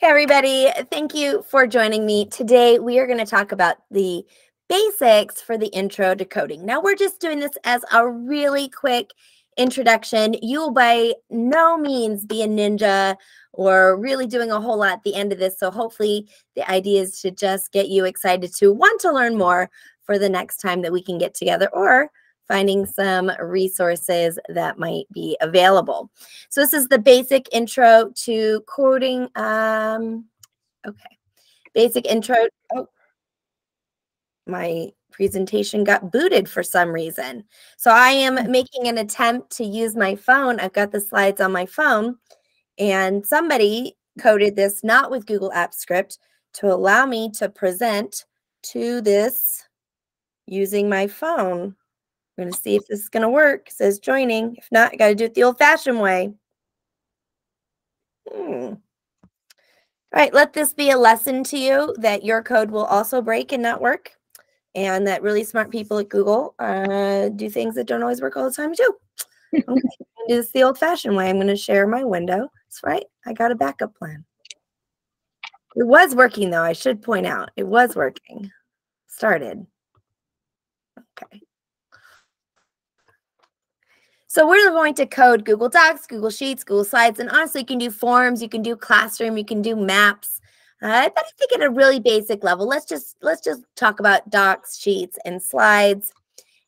Hey, everybody. Thank you for joining me. Today, we are going to talk about the basics for the intro to coding. Now, we're just doing this as a really quick introduction. You will by no means be a ninja or really doing a whole lot at the end of this. So, hopefully, the idea is to just get you excited to want to learn more for the next time that we can get together or finding some resources that might be available. So this is the basic intro to coding. Um, okay, basic intro. Oh, my presentation got booted for some reason. So I am hmm. making an attempt to use my phone. I've got the slides on my phone and somebody coded this not with Google Apps Script to allow me to present to this using my phone. We're going to see if this is going to work. It says joining. If not, I got to do it the old fashioned way. Hmm. All right, let this be a lesson to you that your code will also break and not work. And that really smart people at Google uh, do things that don't always work all the time too. Okay, do this the old fashioned way. I'm going to share my window. That's right. I got a backup plan. It was working though. I should point out it was working. Started. Okay. So we're going to code Google Docs, Google Sheets, Google Slides, and honestly, you can do forms, you can do classroom, you can do maps. Uh, but I think at a really basic level, let's just let's just talk about docs, sheets, and slides.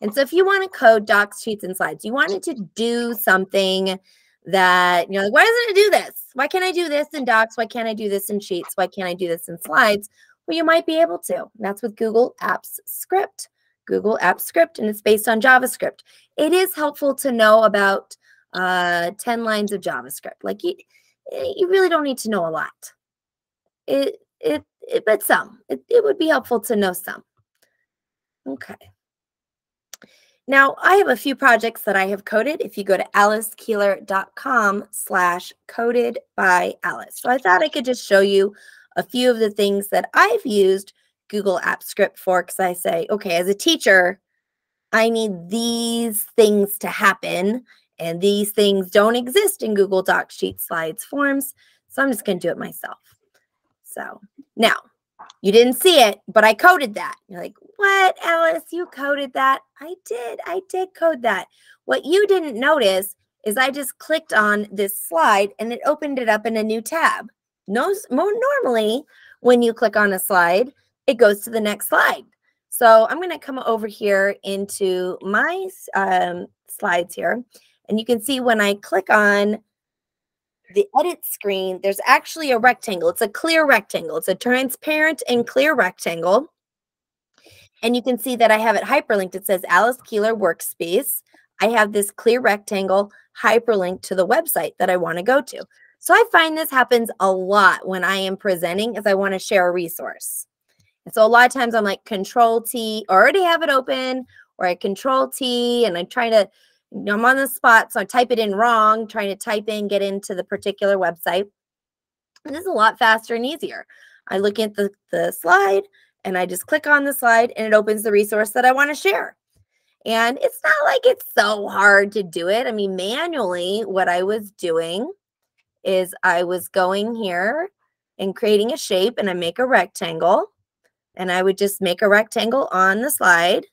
And so if you want to code docs, sheets, and slides, you wanted to do something that you're like, why doesn't it do this? Why can't I do this in docs? Why can't I do this in sheets? Why can't I do this in slides? Well, you might be able to. And that's with Google Apps Script. Google Apps Script, and it's based on JavaScript. It is helpful to know about uh, 10 lines of JavaScript. Like you, you really don't need to know a lot. It, it, it but some. It, it would be helpful to know some. Okay. Now, I have a few projects that I have coded. If you go to alicekeeler.com slash coded by Alice. So I thought I could just show you a few of the things that I've used Google Apps Script for because I say, okay, as a teacher, I need these things to happen. And these things don't exist in Google Docs, Sheets, Slides, Forms. So I'm just going to do it myself. So now you didn't see it, but I coded that. You're like, what, Alice? You coded that? I did. I did code that. What you didn't notice is I just clicked on this slide and it opened it up in a new tab. No, more normally, when you click on a slide, it goes to the next slide. So I'm going to come over here into my um, slides here. And you can see when I click on the edit screen, there's actually a rectangle. It's a clear rectangle. It's a transparent and clear rectangle. And you can see that I have it hyperlinked. It says Alice Keeler Workspace. I have this clear rectangle hyperlinked to the website that I want to go to. So I find this happens a lot when I am presenting as I want to share a resource. And so a lot of times I'm like control T, already have it open, or I control T and I'm trying to, you know, I'm on the spot. So I type it in wrong, trying to type in, get into the particular website. And this is a lot faster and easier. I look at the, the slide and I just click on the slide and it opens the resource that I want to share. And it's not like it's so hard to do it. I mean, manually, what I was doing is I was going here and creating a shape and I make a rectangle and I would just make a rectangle on the slide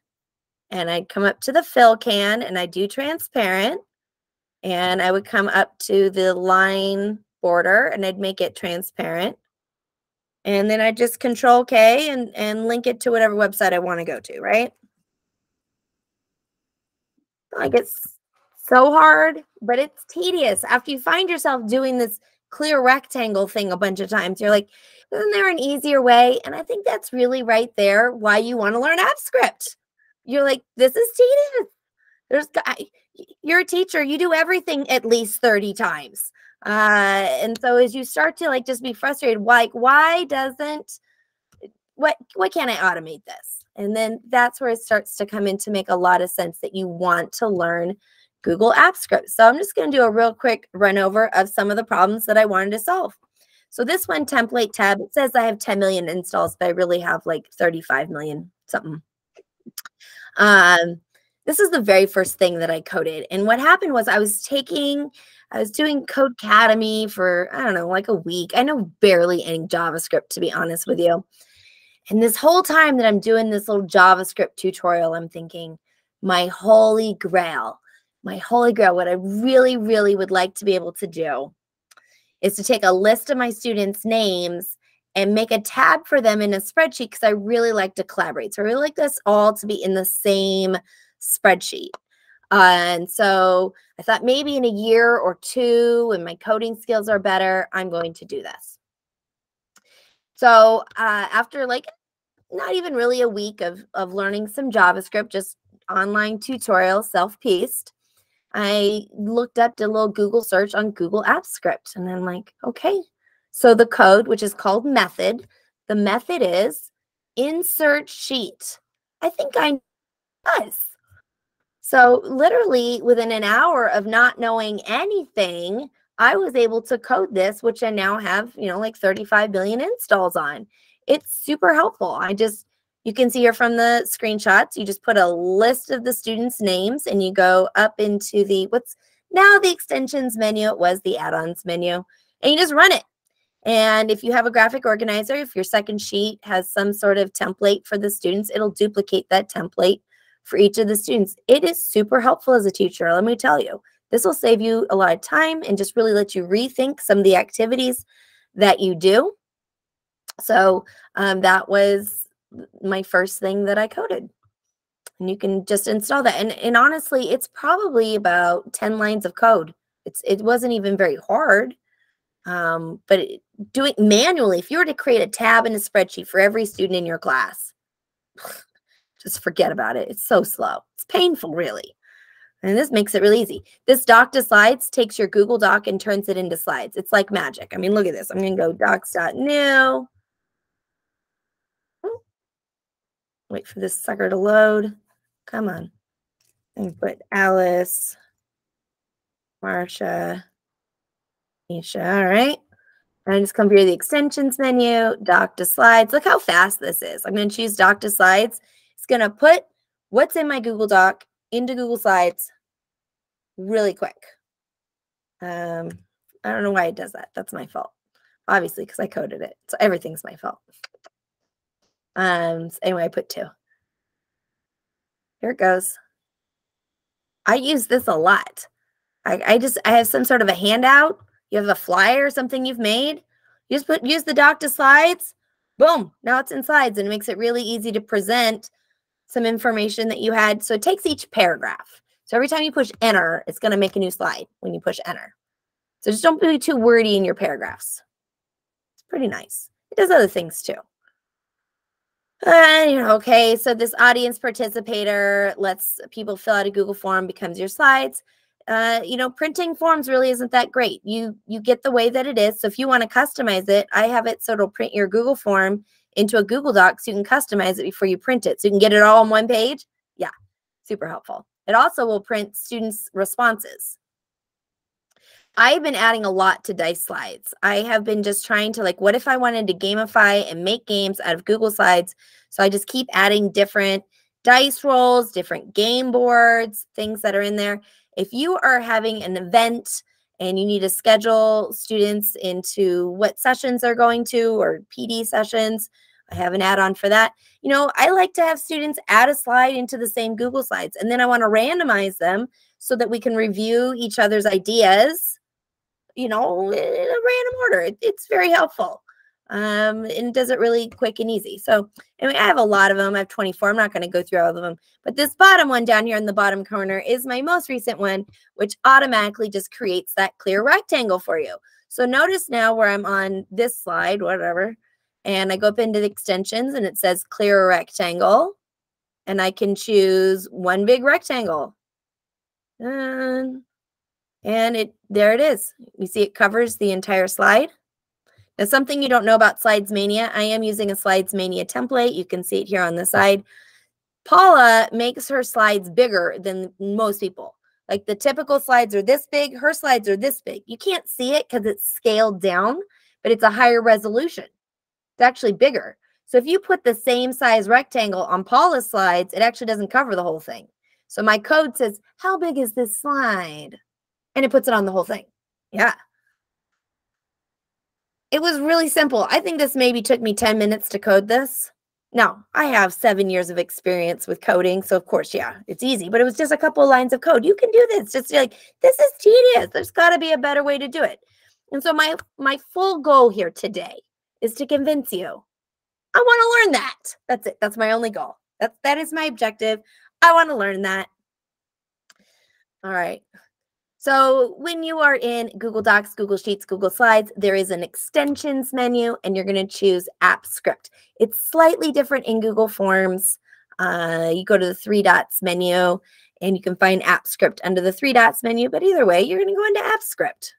and I'd come up to the fill can and I do transparent and I would come up to the line border and I'd make it transparent. And then I just control K and, and link it to whatever website I want to go to, right? Like it's so hard, but it's tedious. After you find yourself doing this clear rectangle thing a bunch of times, you're like, isn't there an easier way? And I think that's really right there why you want to learn script. You're like, this is tedious. There's you're a teacher, you do everything at least 30 times. Uh, and so as you start to like just be frustrated, like, why doesn't what why can't I automate this? And then that's where it starts to come in to make a lot of sense that you want to learn Google Apps Script. So I'm just going to do a real quick run over of some of the problems that I wanted to solve. So this one template tab, it says I have 10 million installs, but I really have like 35 million something. Um, this is the very first thing that I coded. And what happened was I was taking, I was doing Codecademy for, I don't know, like a week. I know barely any JavaScript, to be honest with you. And this whole time that I'm doing this little JavaScript tutorial, I'm thinking, my holy grail, my holy grail, what I really, really would like to be able to do is to take a list of my students' names and make a tab for them in a spreadsheet because I really like to collaborate. So I really like us all to be in the same spreadsheet. Uh, and so I thought maybe in a year or two, when my coding skills are better, I'm going to do this. So uh, after like not even really a week of, of learning some JavaScript, just online tutorial, self-paced, I looked up, did a little Google search on Google Apps Script. And I'm like, okay. So the code, which is called method, the method is insert sheet. I think I does. So literally within an hour of not knowing anything, I was able to code this, which I now have, you know, like 35 billion installs on. It's super helpful. I just, you can see here from the screenshots, you just put a list of the students' names and you go up into the, what's now the extensions menu, it was the add-ons menu, and you just run it. And if you have a graphic organizer, if your second sheet has some sort of template for the students, it'll duplicate that template for each of the students. It is super helpful as a teacher, let me tell you. This will save you a lot of time and just really let you rethink some of the activities that you do. So um, that was my first thing that I coded. And you can just install that. And, and honestly, it's probably about 10 lines of code. It's It wasn't even very hard. Um, but it, doing manually, if you were to create a tab in a spreadsheet for every student in your class, just forget about it. It's so slow. It's painful, really. And this makes it really easy. This doc to slides takes your Google Doc and turns it into slides. It's like magic. I mean, look at this. I'm going to go docs.new. Wait for this sucker to load. Come on. And put Alice, Marsha, Nisha. All right. And just come here to the extensions menu, doc to slides. Look how fast this is. I'm going to choose doc to slides It's going to put what's in my Google Doc into Google Slides really quick. Um, I don't know why it does that. That's my fault. Obviously, because I coded it. So everything's my fault. Um, anyway, I put two. Here it goes. I use this a lot. I, I just I have some sort of a handout. You have a flyer or something you've made. You just put use the doc to slides. Boom. Now it's in slides and it makes it really easy to present some information that you had. So it takes each paragraph. So every time you push enter, it's going to make a new slide when you push enter. So just don't be too wordy in your paragraphs. It's pretty nice. It does other things too. And okay. So this audience participator lets people fill out a Google form, becomes your slides. Uh, you know, printing forms really isn't that great. You you get the way that it is. So if you want to customize it, I have it so it'll print your Google form into a Google Doc so you can customize it before you print it. So you can get it all on one page. Yeah, super helpful. It also will print students' responses. I've been adding a lot to Dice Slides. I have been just trying to like, what if I wanted to gamify and make games out of Google Slides? So I just keep adding different dice rolls, different game boards, things that are in there. If you are having an event and you need to schedule students into what sessions they're going to or PD sessions, I have an add-on for that. You know, I like to have students add a slide into the same Google Slides, and then I want to randomize them so that we can review each other's ideas, you know, in a random order. It, it's very helpful. Um, and does it really quick and easy. So anyway, I have a lot of them. I have 24. I'm not going to go through all of them, but this bottom one down here in the bottom corner is my most recent one, which automatically just creates that clear rectangle for you. So notice now where I'm on this slide, whatever, and I go up into the extensions and it says clear rectangle. And I can choose one big rectangle. And, and it there it is. You see it covers the entire slide. Now, something you don't know about Slides Mania, I am using a Slides Mania template. You can see it here on the side. Paula makes her slides bigger than most people. Like the typical slides are this big, her slides are this big. You can't see it because it's scaled down, but it's a higher resolution. It's actually bigger. So if you put the same size rectangle on Paula's slides, it actually doesn't cover the whole thing. So my code says, how big is this slide? And it puts it on the whole thing. Yeah. It was really simple. I think this maybe took me 10 minutes to code this. Now, I have seven years of experience with coding. So, of course, yeah, it's easy, but it was just a couple of lines of code. You can do this. Just like, this is tedious. There's got to be a better way to do it. And so, my, my full goal here today is to convince you I want to learn that. That's it. That's my only goal. That's, that is my objective. I want to learn that. All right. So when you are in Google Docs, Google Sheets, Google Slides, there is an extensions menu and you're going to choose App Script. It's slightly different in Google Forms. Uh, you go to the three dots menu and you can find App Script under the three dots menu. But either way, you're going to go into App Script.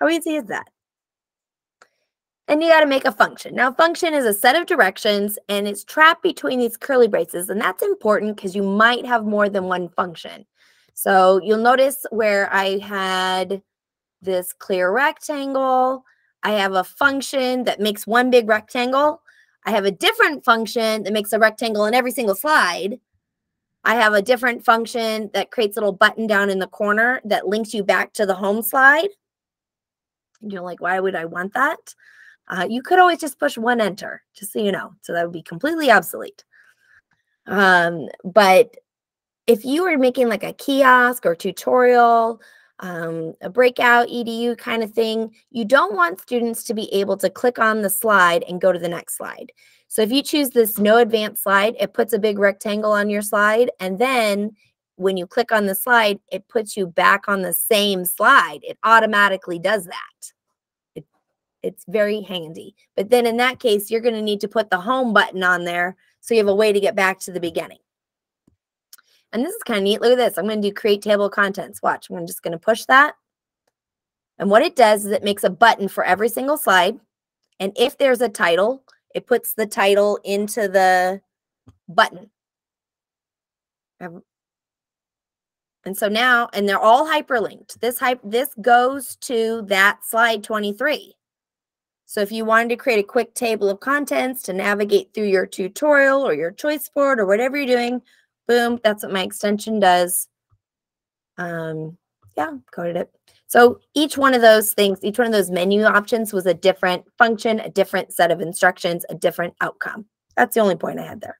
How easy is that? And you got to make a function. Now, function is a set of directions and it's trapped between these curly braces. And that's important because you might have more than one function. So you'll notice where I had this clear rectangle. I have a function that makes one big rectangle. I have a different function that makes a rectangle in every single slide. I have a different function that creates a little button down in the corner that links you back to the home slide. And you're like, why would I want that? Uh, you could always just push one enter, just so you know. So that would be completely obsolete. Um, but if you were making like a kiosk or tutorial, um, a breakout edu kind of thing, you don't want students to be able to click on the slide and go to the next slide. So if you choose this no advanced slide, it puts a big rectangle on your slide. And then when you click on the slide, it puts you back on the same slide. It automatically does that. It, it's very handy. But then in that case, you're going to need to put the home button on there so you have a way to get back to the beginning. And this is kind of neat. Look at this. I'm going to do create table of contents. Watch. I'm just going to push that. And what it does is it makes a button for every single slide. And if there's a title, it puts the title into the button. And so now, and they're all hyperlinked. This hype, this goes to that slide 23. So if you wanted to create a quick table of contents to navigate through your tutorial or your choice board or whatever you're doing, Boom, that's what my extension does. Um, yeah, coded it. So each one of those things, each one of those menu options was a different function, a different set of instructions, a different outcome. That's the only point I had there.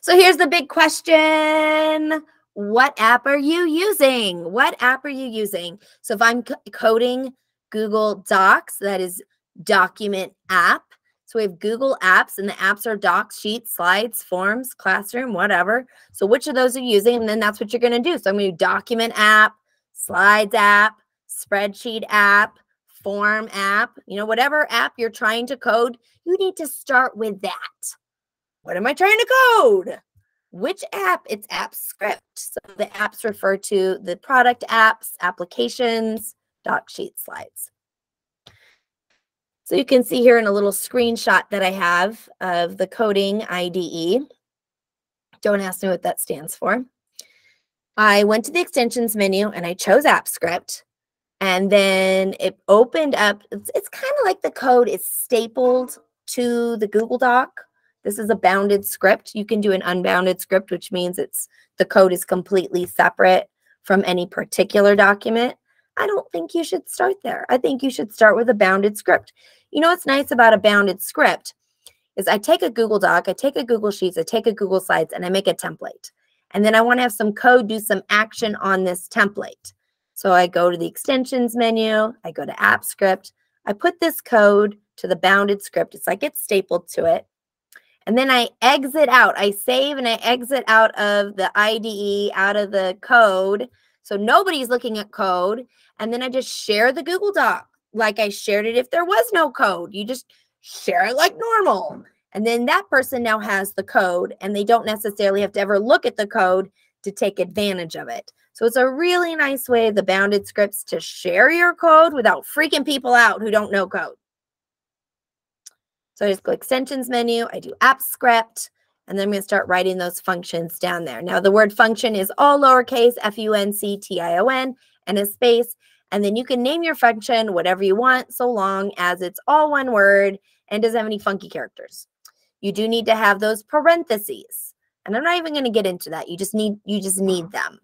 So here's the big question. What app are you using? What app are you using? So if I'm coding Google Docs, that is document app, so we have Google Apps, and the apps are Docs, Sheets, Slides, Forms, Classroom, whatever. So which of those are you using? And then that's what you're going to do. So I'm going to do Document app, Slides app, Spreadsheet app, Form app, you know, whatever app you're trying to code, you need to start with that. What am I trying to code? Which app? It's app script. So the apps refer to the product apps, applications, doc sheet slides. So you can see here in a little screenshot that I have of the coding IDE. Don't ask me what that stands for. I went to the extensions menu and I chose AppScript. And then it opened up. It's, it's kind of like the code is stapled to the Google Doc. This is a bounded script. You can do an unbounded script, which means it's the code is completely separate from any particular document. I don't think you should start there. I think you should start with a bounded script. You know what's nice about a bounded script is I take a Google Doc, I take a Google Sheets, I take a Google Slides, and I make a template. And then I want to have some code do some action on this template. So I go to the extensions menu, I go to app script, I put this code to the bounded script. It's like it's stapled to it. And then I exit out. I save and I exit out of the IDE, out of the code. So nobody's looking at code. And then I just share the Google Doc like I shared it if there was no code. You just share it like normal. And then that person now has the code and they don't necessarily have to ever look at the code to take advantage of it. So it's a really nice way, the bounded scripts, to share your code without freaking people out who don't know code. So I just go extensions menu, I do app script, and then I'm going to start writing those functions down there. Now the word function is all lowercase, F-U-N-C-T-I-O-N, and a space. And then you can name your function whatever you want, so long as it's all one word and doesn't have any funky characters. You do need to have those parentheses. And I'm not even going to get into that. You just need you just need mm. them.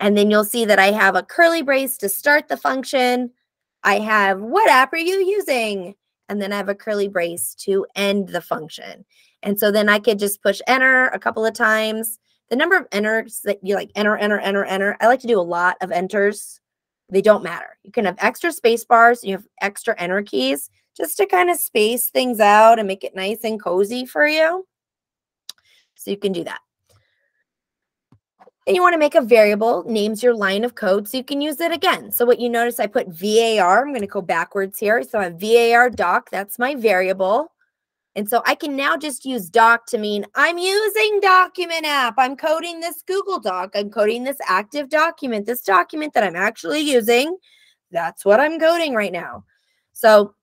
And then you'll see that I have a curly brace to start the function. I have what app are you using? And then I have a curly brace to end the function. And so then I could just push enter a couple of times. The number of enters that you like enter, enter, enter, enter. I like to do a lot of enters. They don't matter. You can have extra space bars, you have extra enter keys just to kind of space things out and make it nice and cozy for you. So you can do that. And you want to make a variable, names your line of code so you can use it again. So what you notice, I put VAR. I'm going to go backwards here. So I have VAR doc. That's my variable. And so I can now just use doc to mean I'm using document app. I'm coding this Google Doc. I'm coding this active document, this document that I'm actually using. That's what I'm coding right now. So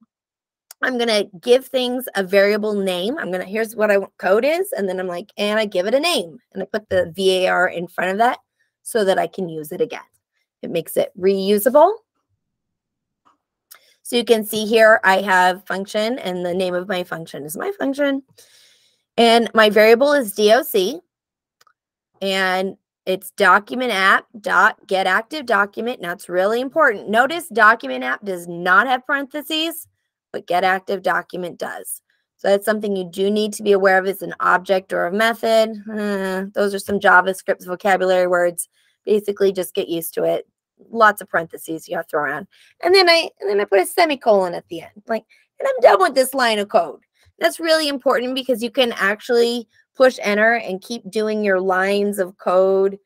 I'm going to give things a variable name. I'm going to, here's what I want code is. And then I'm like, and I give it a name. And I put the VAR in front of that so that I can use it again. It makes it reusable. So you can see here I have function and the name of my function is my function. And my variable is DOC. And it's document app dot get active document. Now it's really important. Notice document app does not have parentheses, but get active document does. So that's something you do need to be aware of. It's an object or a method. Those are some JavaScript vocabulary words. Basically, just get used to it lots of parentheses you have to throw around. And then I and then I put a semicolon at the end. Like, and I'm done with this line of code. That's really important because you can actually push enter and keep doing your lines of code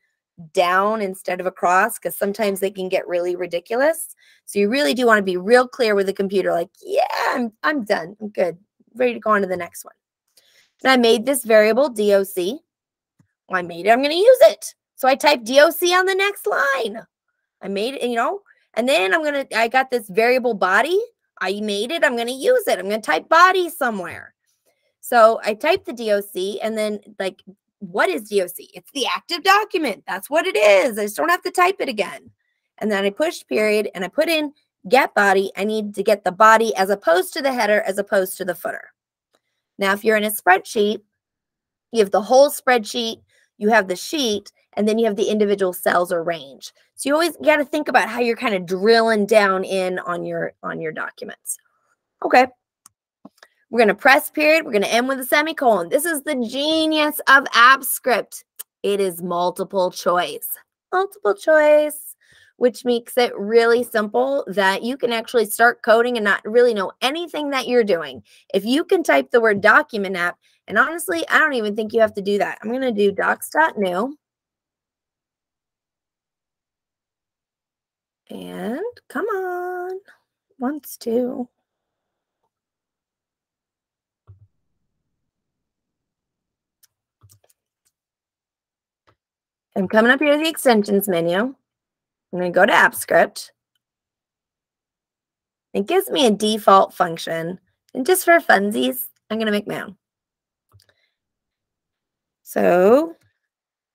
down instead of across because sometimes they can get really ridiculous. So you really do want to be real clear with the computer, like, yeah, I'm I'm done. I'm good. Ready to go on to the next one. And I made this variable DOC. Well, I made it, I'm going to use it. So I type DOC on the next line. I made it, you know, and then I'm going to, I got this variable body. I made it. I'm going to use it. I'm going to type body somewhere. So I type the DOC and then like, what is DOC? It's the active document. That's what it is. I just don't have to type it again. And then I push period and I put in get body. I need to get the body as opposed to the header, as opposed to the footer. Now, if you're in a spreadsheet, you have the whole spreadsheet, you have the sheet, and then you have the individual cells or range. So you always got to think about how you're kind of drilling down in on your on your documents. Okay. We're going to press period. We're going to end with a semicolon. This is the genius of AppScript. It is multiple choice. Multiple choice, which makes it really simple that you can actually start coding and not really know anything that you're doing. If you can type the word document app, and honestly, I don't even think you have to do that. I'm going to do docs.new. And come on, wants to. I'm coming up here to the extensions menu. I'm going to go to AppScript. It gives me a default function. And just for funsies, I'm going to make my own. So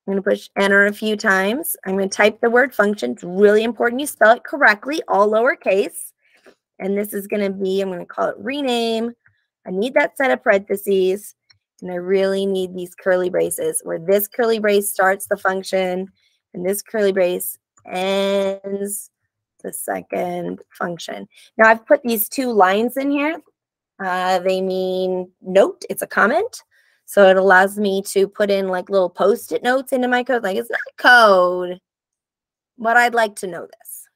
I'm going to push enter a few times. I'm going to type the word function. It's really important you spell it correctly, all lowercase. And this is going to be, I'm going to call it rename. I need that set of parentheses. And I really need these curly braces where this curly brace starts the function and this curly brace ends the second function. Now I've put these two lines in here. Uh, they mean note, it's a comment. So it allows me to put in like little post-it notes into my code. Like it's not code, but I'd like to know this.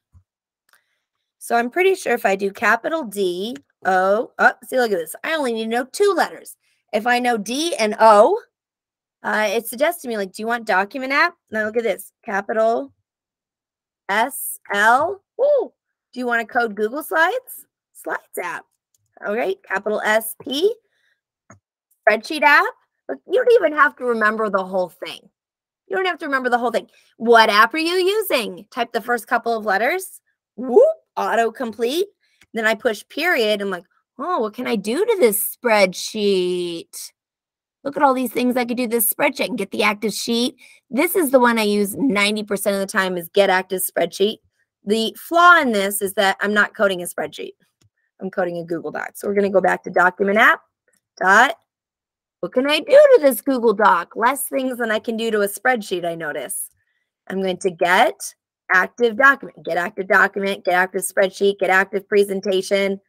So I'm pretty sure if I do capital D, O, oh, see, look at this. I only need to know two letters. If I know D and O, uh, it suggests to me like, do you want document app? Now look at this, capital S L. Ooh, do you want to code Google Slides? Slides app. All right, capital S P. Spreadsheet app. But you don't even have to remember the whole thing. You don't have to remember the whole thing. What app are you using? Type the first couple of letters. Whoop, autocomplete. Then I push period. I'm like, oh, what can I do to this spreadsheet? Look at all these things I could do this spreadsheet and get the active sheet. This is the one I use 90% of the time is get active spreadsheet. The flaw in this is that I'm not coding a spreadsheet. I'm coding a Google Doc. So we're going to go back to document app dot What can I do to this Google Doc? Less things than I can do to a spreadsheet, I notice. I'm going to get active document, get active document, get active spreadsheet, get active presentation.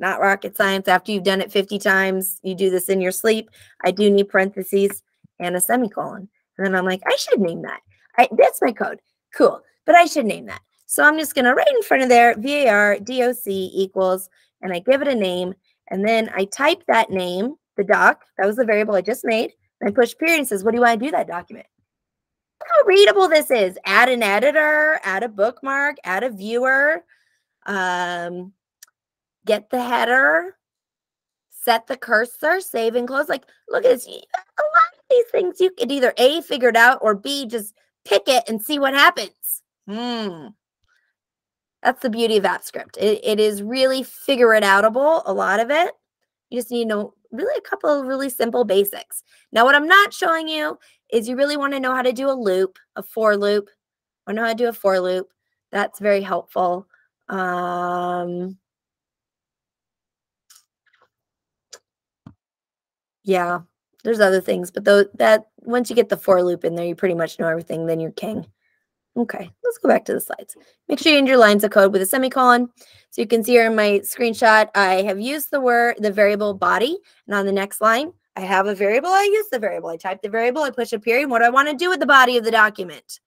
Not rocket science. After you've done it 50 times, you do this in your sleep. I do need parentheses and a semicolon. And then I'm like, I should name that. I, that's my code. Cool. But I should name that. So I'm just going to write in front of there, VAR DOC equals, and I give it a name. And then I type that name, the doc, that was the variable I just made. And I push period and says, what do you want to do that document? Look how readable this is. Add an editor, add a bookmark, add a viewer, um, get the header, set the cursor, save and close. Like, look at this. A lot of these things you could either A, figure it out, or B, just pick it and see what happens. Hmm. That's the beauty of AppScript. It, it is really figure it outable, a lot of it. You just need to know really a couple of really simple basics. Now, what I'm not showing you is you really want to know how to do a loop, a for loop. I know how to do a for loop. That's very helpful. Um, yeah, there's other things, but though that once you get the for loop in there, you pretty much know everything. Then you're king. Okay, let's go back to the slides. Make sure you end your lines of code with a semicolon. So you can see here in my screenshot, I have used the word, the variable body. And on the next line, I have a variable, I use the variable. I type the variable, I push a period. What do I want to do with the body of the document?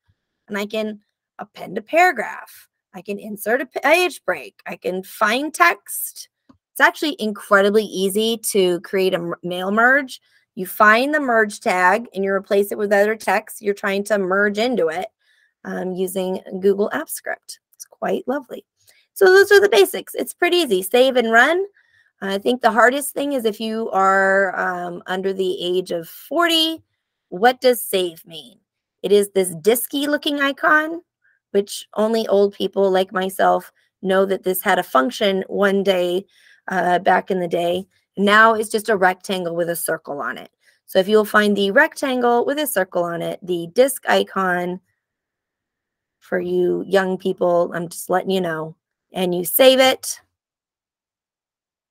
And I can append a paragraph. I can insert a page break. I can find text. It's actually incredibly easy to create a mail merge. You find the merge tag and you replace it with other text. You're trying to merge into it um, using Google Apps Script. It's quite lovely. So those are the basics. It's pretty easy. Save and run. I think the hardest thing is if you are um, under the age of 40, what does save mean? It is this disky looking icon, which only old people like myself know that this had a function one day uh, back in the day. Now it's just a rectangle with a circle on it. So if you'll find the rectangle with a circle on it, the disk icon for you young people, I'm just letting you know, and you save it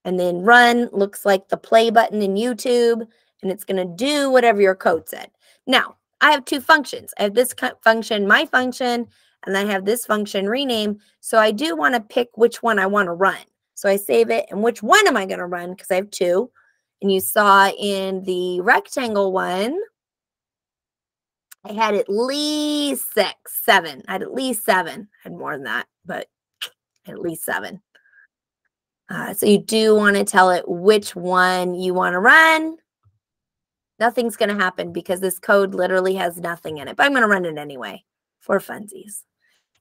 and then run looks like the play button in YouTube and it's going to do whatever your code said. Now, I have two functions. I have this function, my function, and I have this function rename. So I do want to pick which one I want to run. So I save it and which one am I going to run because I have two. And you saw in the rectangle one, I had at least six, seven. I had at least seven. I had more than that, but at least seven. Uh, so you do want to tell it which one you want to run. Nothing's going to happen because this code literally has nothing in it, but I'm going to run it anyway for funsies.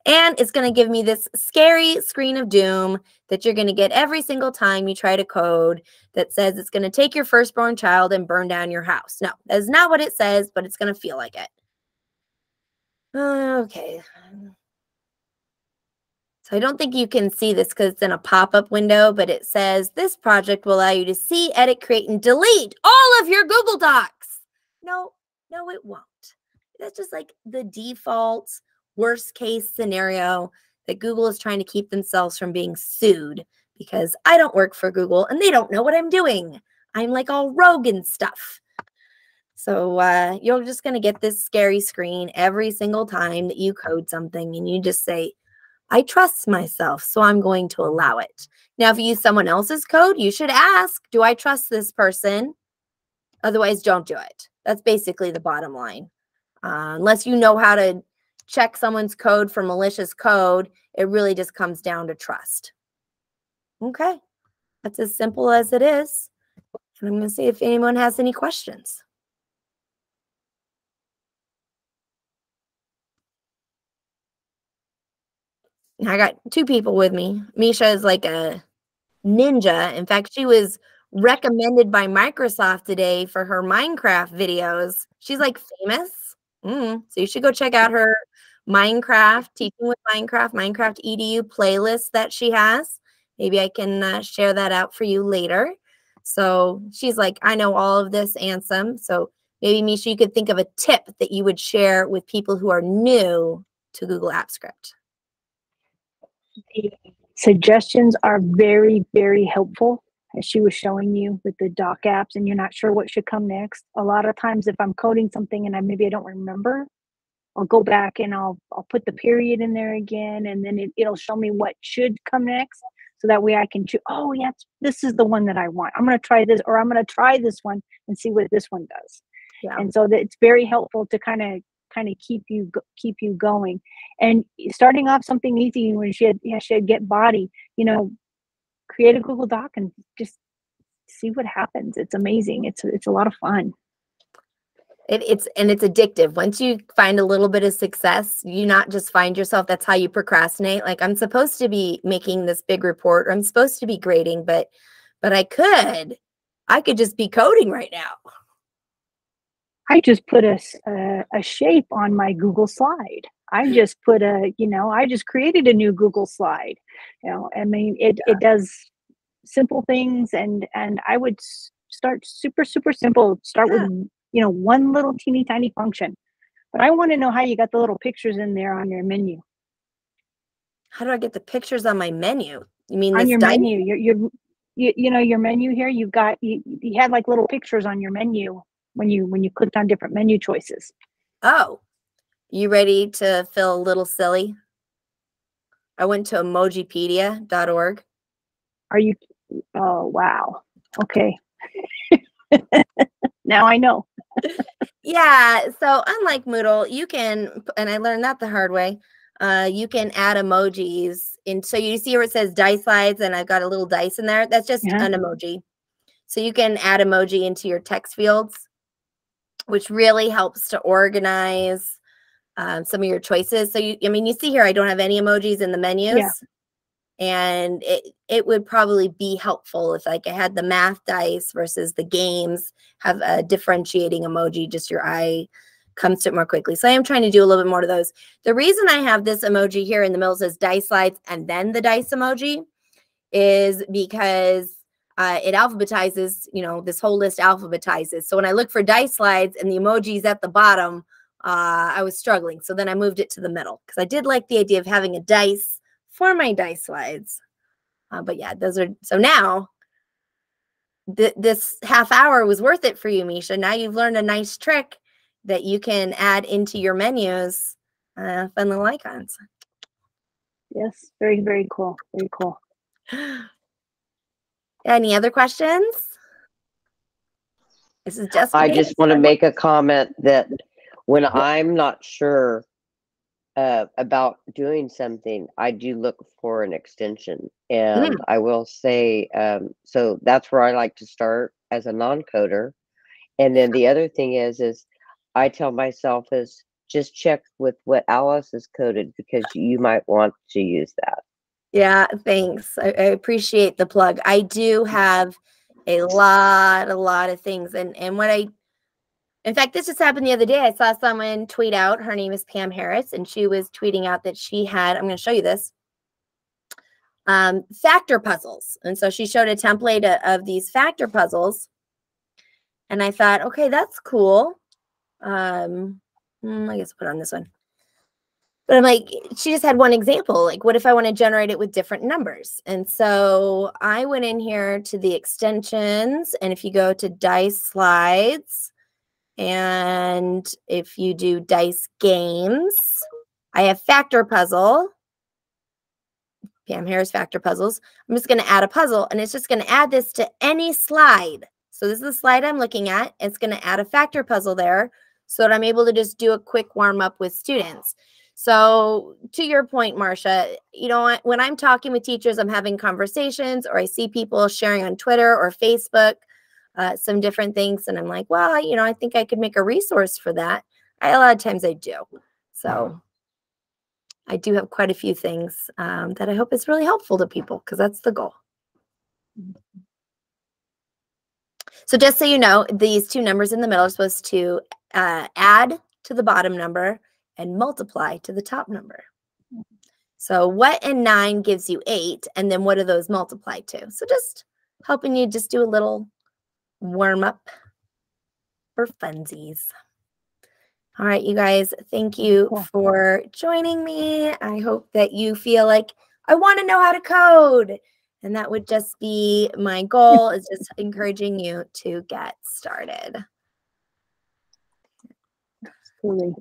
And it's going to give me this scary screen of doom that you're going to get every single time you try to code that says it's going to take your firstborn child and burn down your house. No, that's not what it says, but it's going to feel like it. Uh, okay. So I don't think you can see this because it's in a pop-up window, but it says this project will allow you to see, edit, create, and delete all of your Google Docs. No, no, it won't. That's just like the default worst case scenario that Google is trying to keep themselves from being sued because I don't work for Google and they don't know what I'm doing. I'm like all rogue and stuff. So uh, you're just going to get this scary screen every single time that you code something and you just say, I trust myself, so I'm going to allow it. Now, if you use someone else's code, you should ask, do I trust this person? Otherwise, don't do it. That's basically the bottom line. Uh, unless you know how to check someone's code for malicious code, it really just comes down to trust. Okay, that's as simple as it is. And I'm going to see if anyone has any questions. I got two people with me. Misha is like a ninja. In fact, she was recommended by Microsoft today for her Minecraft videos. She's like famous. Mm, so you should go check out her Minecraft, teaching with Minecraft, Minecraft EDU playlist that she has. Maybe I can uh, share that out for you later. So she's like, I know all of this, Ansem. So maybe, Misha, you could think of a tip that you would share with people who are new to Google Apps Script the suggestions are very, very helpful. as she was showing you with the doc apps and you're not sure what should come next a lot of times if i'm coding something and i maybe i don't remember i'll go back and i'll i'll put the period in there again and then it, it'll show me what should come next so that way i can choose oh yeah this is the one that i want i'm going to try this or i'm going to try this one and see what this one does yeah. and so that it's very helpful to kind of kind of keep you keep you going and starting off something easy when she had yeah she had get body you know create a Google Doc and just see what happens. It's amazing. It's it's a lot of fun. It, it's and it's addictive. Once you find a little bit of success, you not just find yourself. That's how you procrastinate. Like I'm supposed to be making this big report, or I'm supposed to be grading, but but I could, I could just be coding right now. I just put a, a, a shape on my Google slide. I hmm. just put a, you know, I just created a new Google slide. You know, I mean, it it does simple things, and and I would start super super simple. Start yeah. with you know one little teeny tiny function, but I want to know how you got the little pictures in there on your menu. How do I get the pictures on my menu? You mean on your menu? Your your you, you know your menu here. You've got you, you had like little pictures on your menu when you when you clicked on different menu choices. Oh, you ready to feel a little silly? I went to emojipedia.org. Are you? Oh, wow. Okay. now I know. Yeah. So, unlike Moodle, you can, and I learned that the hard way. Uh, you can add emojis and So you see where it says dice slides, and I've got a little dice in there. That's just yeah. an emoji. So you can add emoji into your text fields, which really helps to organize um, some of your choices. So you, I mean, you see here, I don't have any emojis in the menus. Yeah. And it, it would probably be helpful if like I had the math dice versus the games have a differentiating emoji, just your eye comes to it more quickly. So I am trying to do a little bit more to those. The reason I have this emoji here in the middle says dice slides and then the dice emoji is because uh, it alphabetizes, you know, this whole list alphabetizes. So when I look for dice slides and the emojis at the bottom, uh, I was struggling. So then I moved it to the middle because I did like the idea of having a dice for my dice slides. Uh, but yeah, those are so now th- this half hour was worth it for you, Misha. Now you've learned a nice trick that you can add into your menus uh, fun little icons. Yes, very, very cool. Very cool. Any other questions? This is just. I just want to make a comment that when I'm not sure uh, about doing something, I do look for an extension. And mm. I will say, um, so that's where I like to start as a non-coder. And then the other thing is, is I tell myself is just check with what Alice has coded because you might want to use that. Yeah, thanks. I, I appreciate the plug. I do have a lot, a lot of things. And and what I in fact, this just happened the other day. I saw someone tweet out, her name is Pam Harris, and she was tweeting out that she had, I'm going to show you this, um, factor puzzles. And so she showed a template of these factor puzzles. And I thought, okay, that's cool. Um, hmm, I guess I'll put on this one. But I'm like, she just had one example. Like, what if I want to generate it with different numbers? And so I went in here to the extensions. And if you go to dice slides, and if you do dice games, I have factor puzzle. Pam Harris factor puzzles. I'm just going to add a puzzle and it's just going to add this to any slide. So this is the slide I'm looking at. It's going to add a factor puzzle there so that I'm able to just do a quick warm up with students. So to your point, Marcia, you know, when I'm talking with teachers, I'm having conversations or I see people sharing on Twitter or Facebook uh, some different things. And I'm like, well, you know, I think I could make a resource for that. I, a lot of times I do. So I do have quite a few things um, that I hope is really helpful to people because that's the goal. So just so you know, these two numbers in the middle are supposed to uh, add to the bottom number and multiply to the top number. So what in nine gives you eight, and then what do those multiply to? So just helping you just do a little warm up for funsies. All right, you guys, thank you for joining me. I hope that you feel like I want to know how to code And that would just be my goal is just encouraging you to get started. Absolutely.